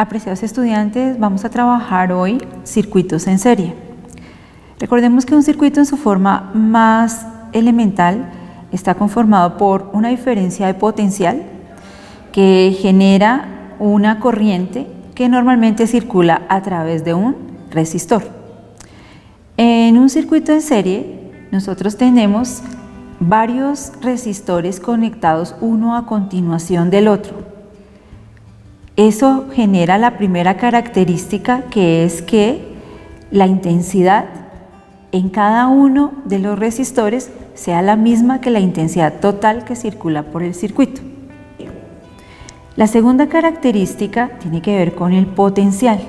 Apreciados estudiantes, vamos a trabajar hoy circuitos en serie. Recordemos que un circuito en su forma más elemental está conformado por una diferencia de potencial que genera una corriente que normalmente circula a través de un resistor. En un circuito en serie nosotros tenemos varios resistores conectados uno a continuación del otro. Eso genera la primera característica que es que la intensidad en cada uno de los resistores sea la misma que la intensidad total que circula por el circuito. La segunda característica tiene que ver con el potencial.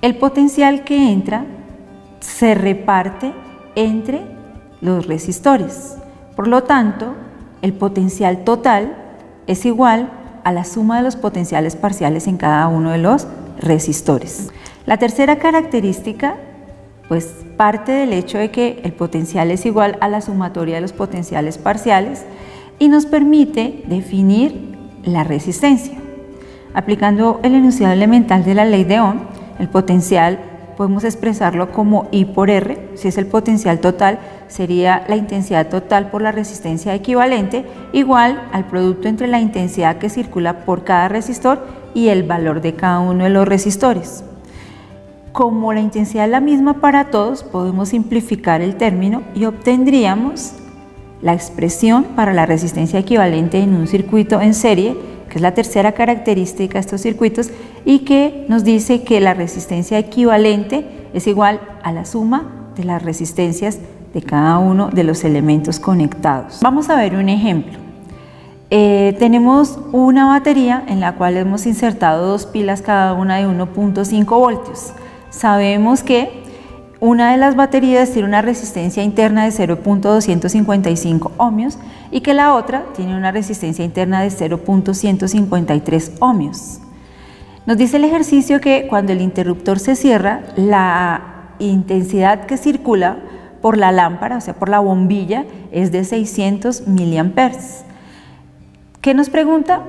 El potencial que entra se reparte entre los resistores. Por lo tanto, el potencial total es igual a la suma de los potenciales parciales en cada uno de los resistores. La tercera característica pues parte del hecho de que el potencial es igual a la sumatoria de los potenciales parciales y nos permite definir la resistencia. Aplicando el enunciado elemental de la ley de Ohm, el potencial podemos expresarlo como I por R, si es el potencial total, sería la intensidad total por la resistencia equivalente, igual al producto entre la intensidad que circula por cada resistor y el valor de cada uno de los resistores. Como la intensidad es la misma para todos, podemos simplificar el término y obtendríamos la expresión para la resistencia equivalente en un circuito en serie que es la tercera característica de estos circuitos y que nos dice que la resistencia equivalente es igual a la suma de las resistencias de cada uno de los elementos conectados. Vamos a ver un ejemplo. Eh, tenemos una batería en la cual hemos insertado dos pilas cada una de 1.5 voltios. Sabemos que una de las baterías tiene una resistencia interna de 0.255 ohmios y que la otra tiene una resistencia interna de 0.153 ohmios. Nos dice el ejercicio que cuando el interruptor se cierra, la intensidad que circula por la lámpara, o sea, por la bombilla, es de 600 miliamperes. ¿Qué nos pregunta?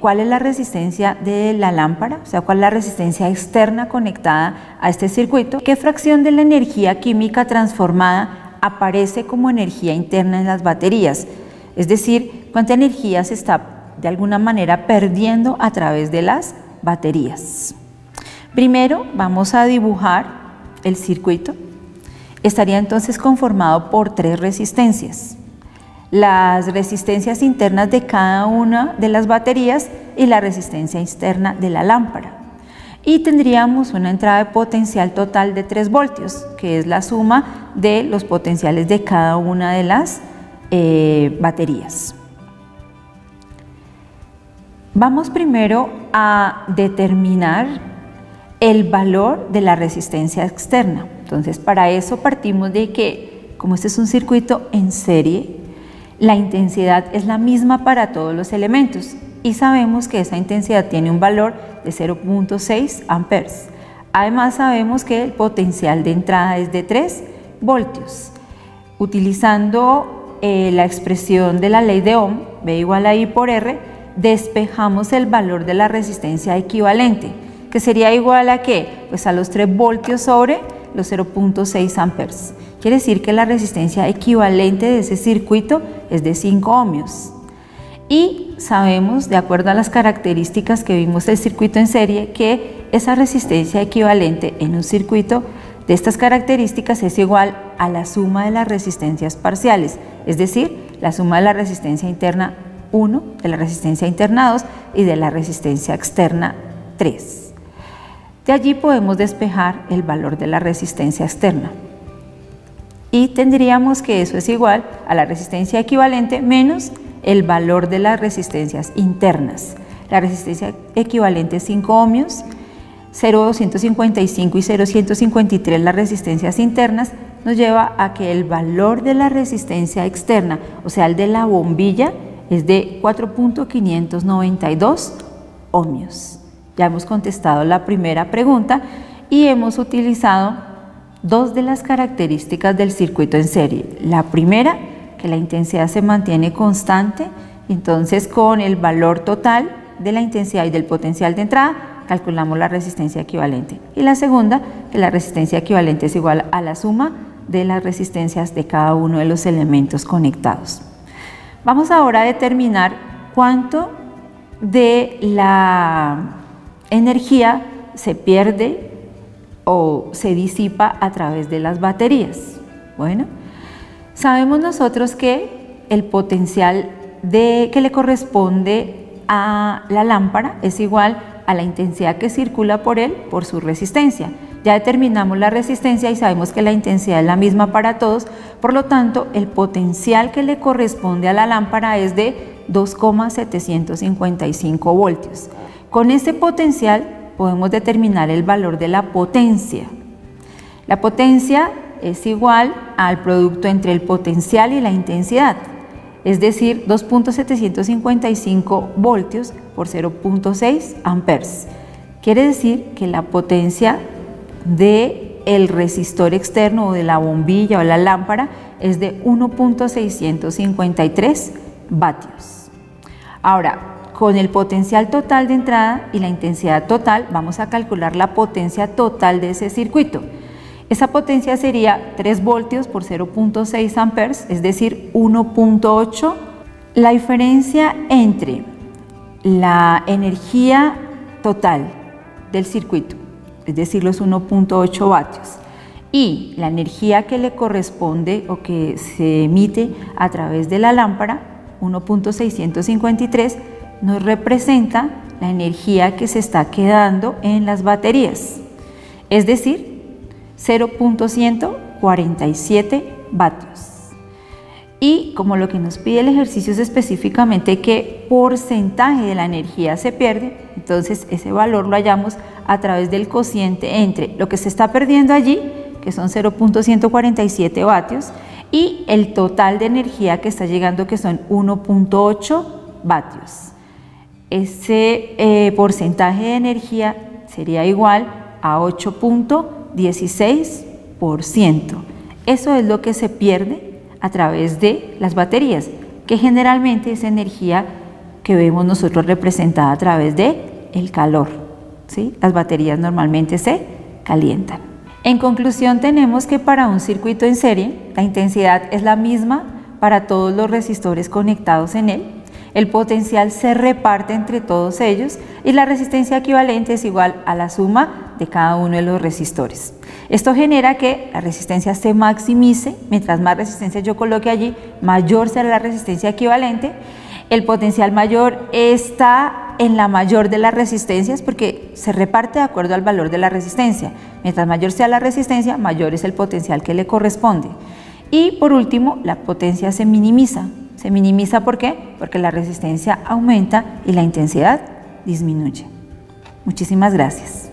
cuál es la resistencia de la lámpara, o sea, cuál es la resistencia externa conectada a este circuito, qué fracción de la energía química transformada aparece como energía interna en las baterías, es decir, cuánta energía se está de alguna manera perdiendo a través de las baterías. Primero vamos a dibujar el circuito. Estaría entonces conformado por tres resistencias las resistencias internas de cada una de las baterías y la resistencia externa de la lámpara. Y tendríamos una entrada de potencial total de 3 voltios, que es la suma de los potenciales de cada una de las eh, baterías. Vamos primero a determinar el valor de la resistencia externa. Entonces, para eso partimos de que, como este es un circuito en serie, la intensidad es la misma para todos los elementos y sabemos que esa intensidad tiene un valor de 0.6 amperes. Además sabemos que el potencial de entrada es de 3 voltios. Utilizando eh, la expresión de la ley de Ohm, B igual a I por R, despejamos el valor de la resistencia equivalente, que sería igual a qué? Pues a los 3 voltios sobre los 0.6 amperes. Quiere decir que la resistencia equivalente de ese circuito es de 5 ohmios. Y sabemos, de acuerdo a las características que vimos del circuito en serie, que esa resistencia equivalente en un circuito de estas características es igual a la suma de las resistencias parciales, es decir, la suma de la resistencia interna 1, de la resistencia interna 2 y de la resistencia externa 3. De allí podemos despejar el valor de la resistencia externa y tendríamos que eso es igual a la resistencia equivalente menos el valor de las resistencias internas. La resistencia equivalente es 5 ohmios, 0,255 y 0,153 las resistencias internas, nos lleva a que el valor de la resistencia externa, o sea, el de la bombilla, es de 4.592 ohmios. Ya hemos contestado la primera pregunta y hemos utilizado dos de las características del circuito en serie. La primera, que la intensidad se mantiene constante, entonces con el valor total de la intensidad y del potencial de entrada calculamos la resistencia equivalente. Y la segunda, que la resistencia equivalente es igual a la suma de las resistencias de cada uno de los elementos conectados. Vamos ahora a determinar cuánto de la energía se pierde o se disipa a través de las baterías. Bueno, sabemos nosotros que el potencial de, que le corresponde a la lámpara es igual a la intensidad que circula por él por su resistencia. Ya determinamos la resistencia y sabemos que la intensidad es la misma para todos, por lo tanto el potencial que le corresponde a la lámpara es de 2,755 voltios. Con este potencial podemos determinar el valor de la potencia. La potencia es igual al producto entre el potencial y la intensidad, es decir, 2.755 voltios por 0.6 amperes. Quiere decir que la potencia de el resistor externo o de la bombilla o la lámpara es de 1.653 vatios. Ahora, con el potencial total de entrada y la intensidad total, vamos a calcular la potencia total de ese circuito. Esa potencia sería 3 voltios por 0.6 amperes, es decir, 1.8. La diferencia entre la energía total del circuito, es decir, los 1.8 vatios, y la energía que le corresponde o que se emite a través de la lámpara, 1.653, nos representa la energía que se está quedando en las baterías, es decir, 0.147 vatios. Y como lo que nos pide el ejercicio es específicamente qué porcentaje de la energía se pierde, entonces ese valor lo hallamos a través del cociente entre lo que se está perdiendo allí, que son 0.147 vatios, y el total de energía que está llegando, que son 1.8 vatios. Ese eh, porcentaje de energía sería igual a 8.16%. Eso es lo que se pierde a través de las baterías, que generalmente es energía que vemos nosotros representada a través de el calor. ¿sí? Las baterías normalmente se calientan. En conclusión, tenemos que para un circuito en serie, la intensidad es la misma para todos los resistores conectados en él, el potencial se reparte entre todos ellos y la resistencia equivalente es igual a la suma de cada uno de los resistores. Esto genera que la resistencia se maximice, mientras más resistencia yo coloque allí, mayor será la resistencia equivalente. El potencial mayor está en la mayor de las resistencias porque se reparte de acuerdo al valor de la resistencia. Mientras mayor sea la resistencia, mayor es el potencial que le corresponde. Y por último, la potencia se minimiza. Se minimiza ¿por qué? Porque la resistencia aumenta y la intensidad disminuye. Muchísimas gracias.